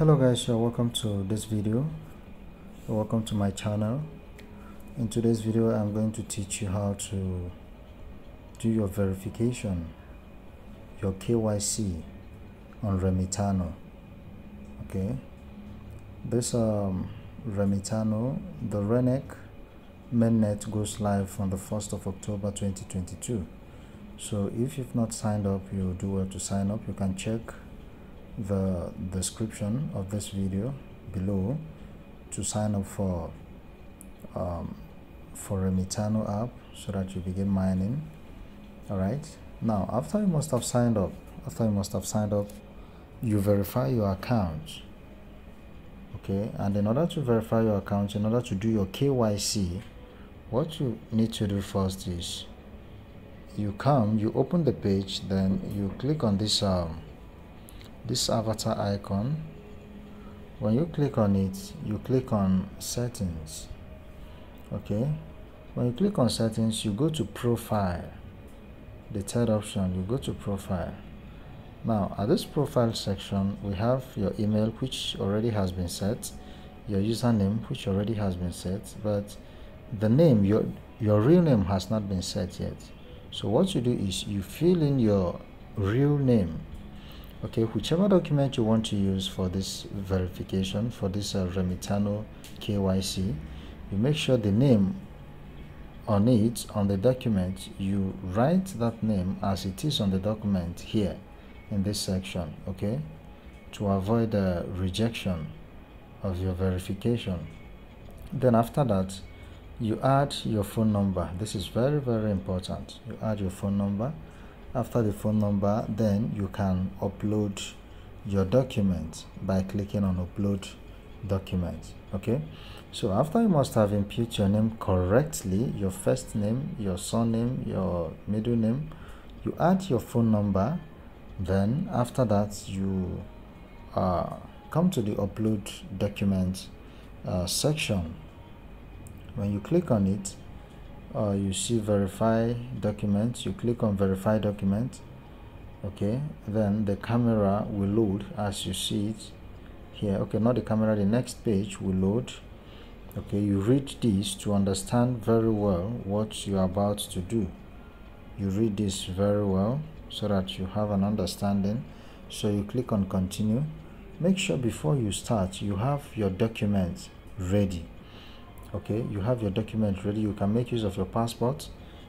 hello guys you're welcome to this video. Welcome to my channel. In today's video i'm going to teach you how to do your verification your kyc on remitano okay? This um remitano the renec mainnet goes live on the 1st of october 2022 so if you've not signed up you do well to sign up. You can check the description of this video below to sign up for um, for Remitano app so that you begin mining all right now after you must have signed up after you must have signed up you verify your account okay? And in order to verify your account in order to do your KYC what you need to do first is you come you open the page then you click on this um, this avatar icon when you click on it you click on settings okay? When you click on settings you go to profile the third option you go to profile. Now at this profile section we have your email which already has been set your username which already has been set but the name your your real name has not been set yet. So what you do is you fill in your real name okay whichever document you want to use for this verification for this uh, remitano kyc you make sure the name on it on the document you write that name as it is on the document here in this section okay? To avoid the rejection of your verification. Then after that you add your phone number. This is very very important. You add your phone number after the phone number then you can upload your document by clicking on upload document okay? So after you must have input your name correctly your first name your surname your middle name you add your phone number then after that you uh, come to the upload document uh, section. When you click on it uh, you see verify document you click on verify document okay? Then the camera will load as you see it here. Okay not the camera the next page will load. Okay you read this to understand very well what you are about to do. You read this very well so that you have an understanding. So you click on continue. Make sure before you start you have your document ready okay you have your document ready. You can make use of your passport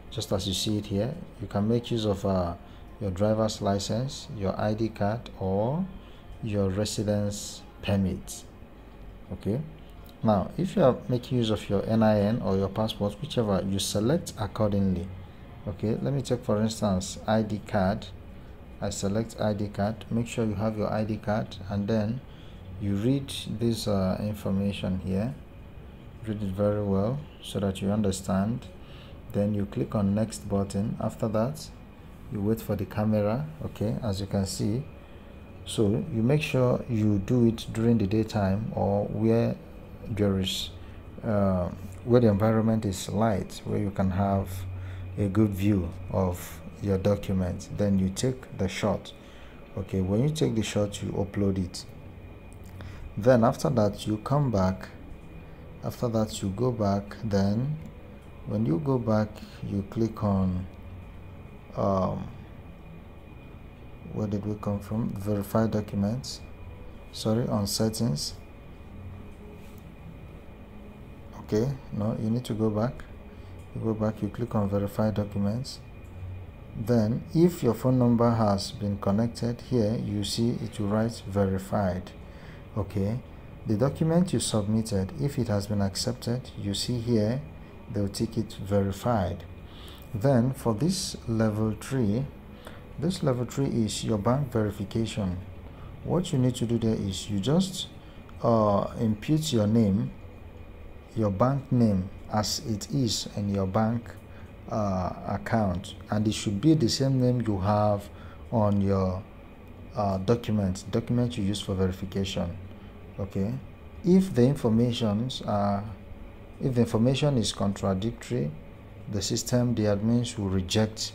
just as you see it here. You can make use of uh, your driver's license your id card or your residence permit. Okay? Now if you are making use of your nin or your passport whichever you select accordingly. Okay let me take for instance id card. I select id card. Make sure you have your id card and then you read this uh, information here read it very well so that you understand. Then you click on next button. After that you wait for the camera okay as you can see. So you make sure you do it during the daytime or where there is uh, where the environment is light where you can have a good view of your document then you take the shot okay. When you take the shot you upload it. Then after that you come back after that you go back. Then when you go back you click on um, where did we come from? Verify documents. Sorry on settings. Okay no you need to go back. You go back you click on verify documents. Then if your phone number has been connected here you see it will write verified. Okay the document you submitted if it has been accepted you see here they'll tick it verified. Then for this level 3 this level 3 is your bank verification. What you need to do there is you just uh, input your name your bank name as it is in your bank uh, account. And it should be the same name you have on your uh, document document you use for verification okay. If the informations are if the information is contradictory the system the admins will reject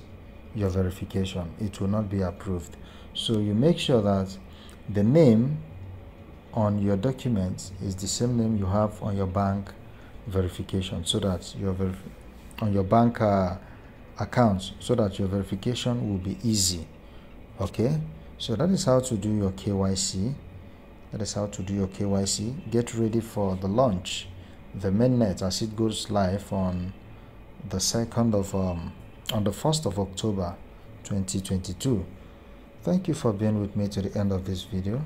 your verification. It will not be approved. So you make sure that the name on your documents is the same name you have on your bank verification so that your on your bank uh, accounts so that your verification will be easy. Okay? So that is how to do your KYC that is how to do your KYC get ready for the launch. The mainnet as it goes live on the 2nd of um, on the 1st of October 2022 thank you for being with me to the end of this video.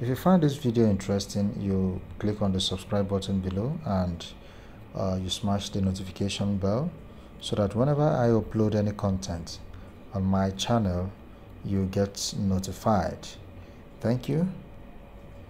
If you find this video interesting you click on the subscribe button below and uh, you smash the notification bell so that whenever I upload any content on my channel you get notified. Thank you